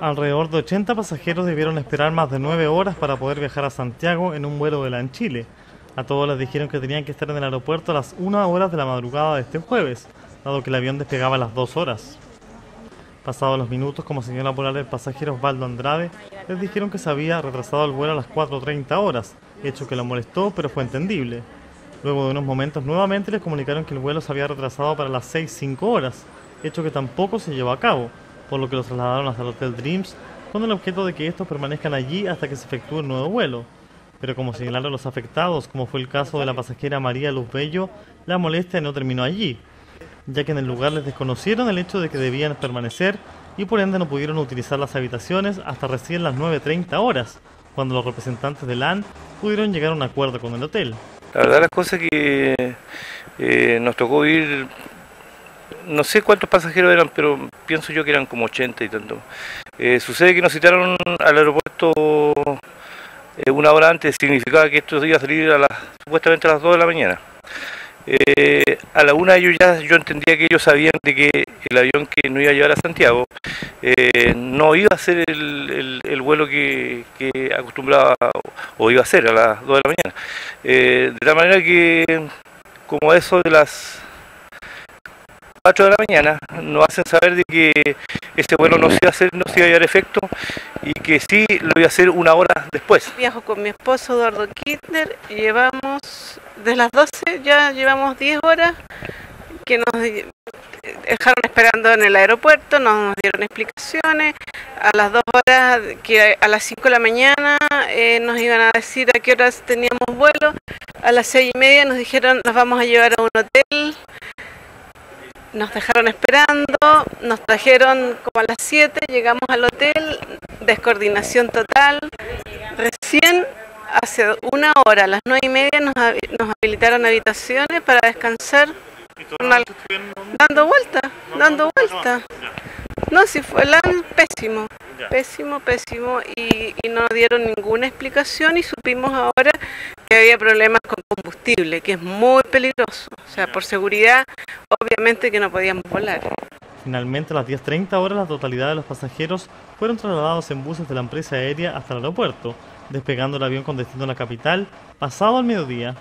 Alrededor de 80 pasajeros debieron esperar más de 9 horas para poder viajar a Santiago en un vuelo de la en Chile. A todos les dijeron que tenían que estar en el aeropuerto a las 1 horas de la madrugada de este jueves, dado que el avión despegaba a las 2 horas. Pasados los minutos, como señala por el pasajero Osvaldo Andrade, les dijeron que se había retrasado el vuelo a las 4.30 horas, hecho que lo molestó, pero fue entendible. Luego de unos momentos nuevamente les comunicaron que el vuelo se había retrasado para las 6.05 horas, hecho que tampoco se llevó a cabo, por lo que los trasladaron hasta el Hotel Dreams con el objeto de que estos permanezcan allí hasta que se efectúe el nuevo vuelo. Pero como señalaron los afectados, como fue el caso de la pasajera María Luz Bello, la molestia no terminó allí, ya que en el lugar les desconocieron el hecho de que debían permanecer y por ende no pudieron utilizar las habitaciones hasta recién las 9.30 horas, cuando los representantes del AN pudieron llegar a un acuerdo con el hotel. La verdad las cosas que eh, nos tocó ir no sé cuántos pasajeros eran, pero pienso yo que eran como 80 y tanto. Eh, sucede que nos citaron al aeropuerto eh, una hora antes, significaba que esto iba a salir a las, supuestamente a las 2 de la mañana. Eh, a la una yo ya yo entendía que ellos sabían de que el avión que no iba a llevar a Santiago no iba a ser el, vuelo que, que, acostumbraba o iba a ser a las 2 de la mañana. de tal manera que como eso de las 4 de la mañana nos hacen saber de que este vuelo no se iba a hacer, no se iba a dar efecto y que sí lo iba a hacer una hora después. Viajo con mi esposo Eduardo Kirchner, llevamos, desde las 12 ya llevamos 10 horas que nos dejaron esperando en el aeropuerto, nos dieron explicaciones, a las 2 horas, que a las 5 de la mañana eh, nos iban a decir a qué horas teníamos vuelo, a las 6 y media nos dijeron nos vamos a llevar a un hotel, nos dejaron esperando, nos trajeron como a las 7, llegamos al hotel, descoordinación total. Recién hace una hora, a las 9 y media, nos, habilitaron habitaciones para descansar. dando vuelta, dando vuelta. No, si fue el pésimo, pésimo, pésimo y, y, no dieron ninguna explicación y supimos ahora había problemas con combustible, que es muy peligroso. O sea, por seguridad, obviamente que no podíamos volar. Finalmente, a las 10.30 horas, la totalidad de los pasajeros fueron trasladados en buses de la empresa aérea hasta el aeropuerto, despegando el avión con destino a la capital pasado al mediodía.